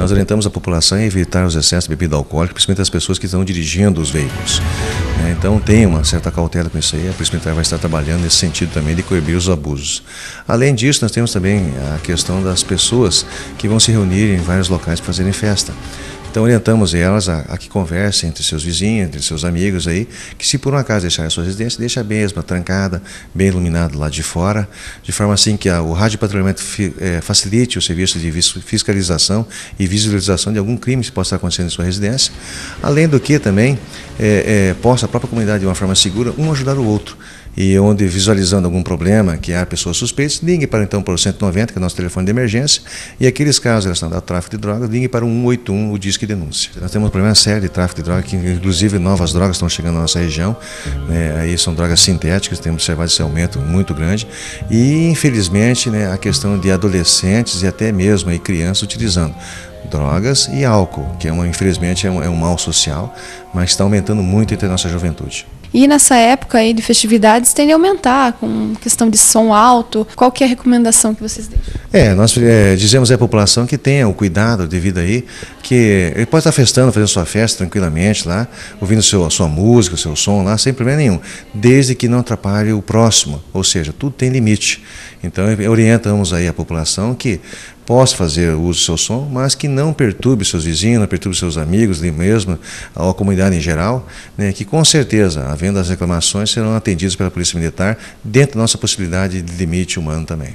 nós orientamos a população a evitar os excessos de bebida alcoólica, principalmente as pessoas que estão dirigindo os veículos. Né? Então tem uma certa cautela com isso aí, a Polícia Militar vai estar trabalhando nesse sentido também de coibir os abusos. Além disso, nós temos também a questão das pessoas que vão se reunir em vários locais para fazerem festa. Então orientamos elas a, a, que conversem entre seus vizinhos, entre seus amigos aí, que se por um acaso deixar a sua residência, deixa mesmo, trancada, bem iluminado lá de fora, de forma assim que a, o rádio patrulhamento fi, é, facilite o serviço de fiscalização e visualização de algum crime que possa estar acontecendo em sua residência. Além do que também é, é, possa a própria comunidade de uma forma segura um ajudar o outro e onde visualizando algum problema, que há pessoas suspeitas, ligue para então para o 190, que é o nosso telefone de emergência, e aqueles casos relacionados ao tráfico de drogas, ligue para o 181, o Disque Denúncia. Nós temos um problema sério de tráfico de drogas, que inclusive novas drogas estão chegando na nossa região, né, aí são drogas sintéticas, temos observado esse aumento muito grande, e infelizmente né, a questão de adolescentes e até mesmo aí, crianças utilizando drogas e álcool, que é uma, infelizmente é um, é um mal social, mas está aumentando muito entre a nossa juventude. E nessa época aí de festividades tende a aumentar com questão de som alto. Qual que é a recomendação que vocês deixam? É, nós é, dizemos à população que tenha o cuidado devido aí, que ele pode estar festando, fazendo sua festa tranquilamente lá, ouvindo seu, a sua música, seu som lá, sem problema nenhum, desde que não atrapalhe o próximo, ou seja, tudo tem limite. Então orientamos aí a população que possa fazer uso do seu som, mas que não perturbe seus vizinhos, não perturbe seus amigos, nem mesmo a comunidade em geral, né, que com certeza, havendo as reclamações, serão atendidas pela Polícia Militar dentro da nossa possibilidade de limite humano também.